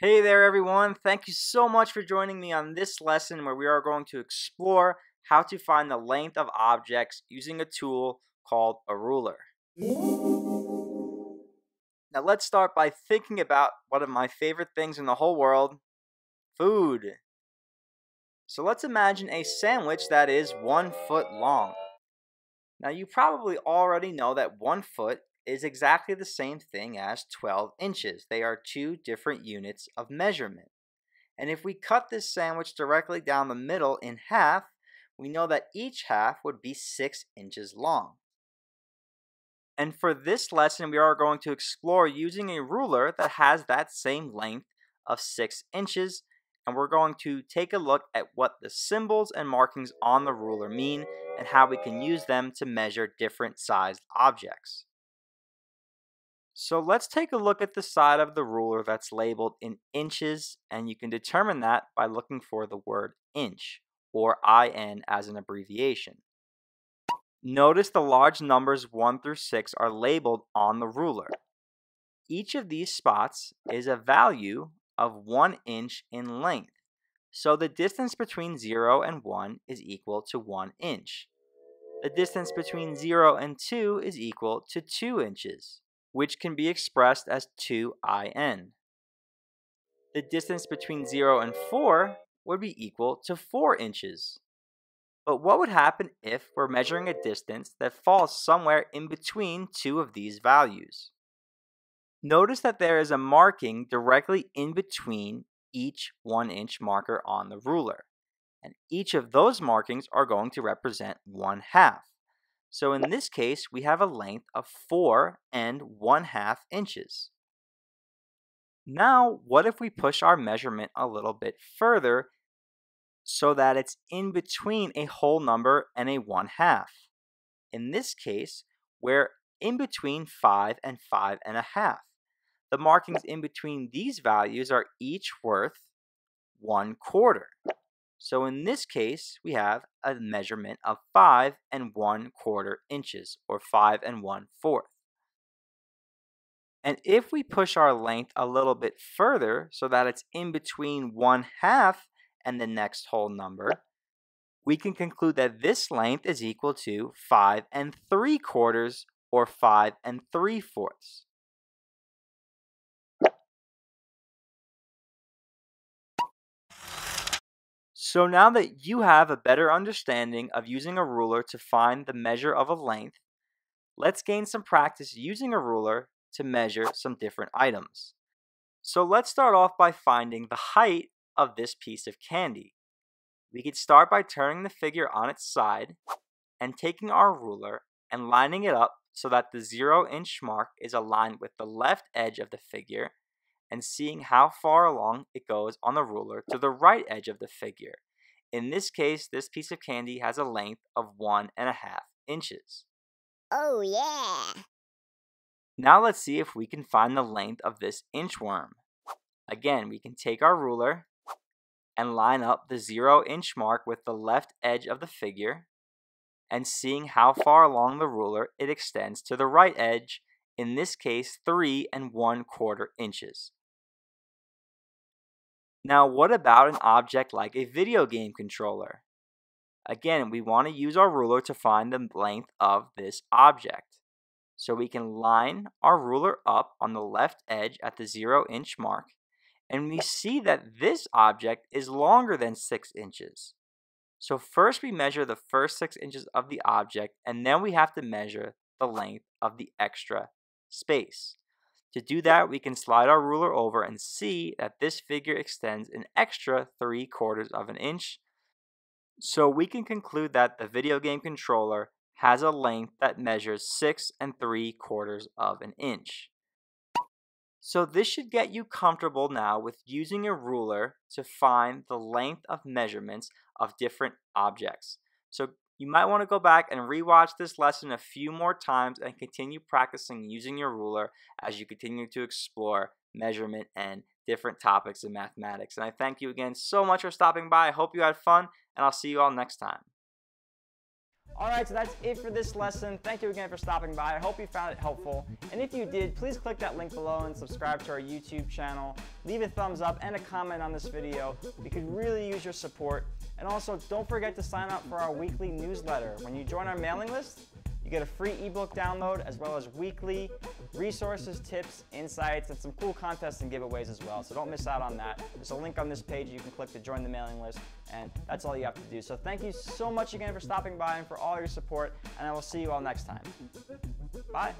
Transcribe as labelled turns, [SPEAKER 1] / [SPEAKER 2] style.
[SPEAKER 1] Hey there everyone, thank you so much for joining me on this lesson where we are going to explore how to find the length of objects using a tool called a ruler. Now let's start by thinking about one of my favorite things in the whole world, food. So let's imagine a sandwich that is one foot long. Now you probably already know that one foot is exactly the same thing as 12 inches. They are two different units of measurement. And if we cut this sandwich directly down the middle in half, we know that each half would be 6 inches long. And for this lesson, we are going to explore using a ruler that has that same length of 6 inches. And we're going to take a look at what the symbols and markings on the ruler mean and how we can use them to measure different sized objects. So let's take a look at the side of the ruler that's labeled in inches, and you can determine that by looking for the word inch, or IN as an abbreviation. Notice the large numbers 1 through 6 are labeled on the ruler. Each of these spots is a value of 1 inch in length, so the distance between 0 and 1 is equal to 1 inch. The distance between 0 and 2 is equal to 2 inches which can be expressed as 2in. The distance between 0 and 4 would be equal to 4 inches. But what would happen if we're measuring a distance that falls somewhere in between two of these values? Notice that there is a marking directly in between each 1 inch marker on the ruler, and each of those markings are going to represent 1 half. So in this case, we have a length of 4 and 1 half inches. Now, what if we push our measurement a little bit further so that it's in between a whole number and a 1 half? In this case, we're in between 5 and 5 and a half. The markings in between these values are each worth 1 quarter. So in this case, we have a measurement of 5 and 1 quarter inches, or 5 and 1 fourth. And if we push our length a little bit further so that it's in between 1 half and the next whole number, we can conclude that this length is equal to 5 and 3 quarters, or 5 and 3 fourths. So now that you have a better understanding of using a ruler to find the measure of a length, let's gain some practice using a ruler to measure some different items. So let's start off by finding the height of this piece of candy. We could start by turning the figure on its side and taking our ruler and lining it up so that the zero inch mark is aligned with the left edge of the figure and seeing how far along it goes on the ruler to the right edge of the figure. In this case, this piece of candy has a length of one and a half inches.
[SPEAKER 2] Oh, yeah.
[SPEAKER 1] Now let's see if we can find the length of this inchworm. Again, we can take our ruler and line up the zero inch mark with the left edge of the figure and seeing how far along the ruler it extends to the right edge, in this case, three and one quarter inches. Now, what about an object like a video game controller? Again, we want to use our ruler to find the length of this object. So we can line our ruler up on the left edge at the 0 inch mark, and we see that this object is longer than 6 inches. So first we measure the first 6 inches of the object, and then we have to measure the length of the extra space. To do that, we can slide our ruler over and see that this figure extends an extra 3 quarters of an inch. So we can conclude that the video game controller has a length that measures 6 and 3 quarters of an inch. So this should get you comfortable now with using a ruler to find the length of measurements of different objects. So you might want to go back and rewatch this lesson a few more times and continue practicing using your ruler as you continue to explore measurement and different topics in mathematics. And I thank you again so much for stopping by. I hope you had fun, and I'll see you all next time.
[SPEAKER 3] Alright, so that's it for this lesson. Thank you again for stopping by. I hope you found it helpful. And if you did, please click that link below and subscribe to our YouTube channel. Leave a thumbs up and a comment on this video. We could really use your support. And also, don't forget to sign up for our weekly newsletter. When you join our mailing list, you get a free ebook download as well as weekly resources, tips, insights, and some cool contests and giveaways as well. So don't miss out on that. There's a link on this page you can click to join the mailing list, and that's all you have to do. So thank you so much again for stopping by and for all your support, and I will see you all next time. Bye.